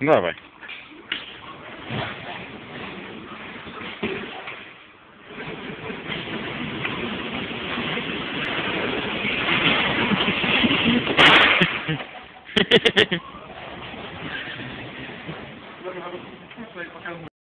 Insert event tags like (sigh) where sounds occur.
Давай. (laughs)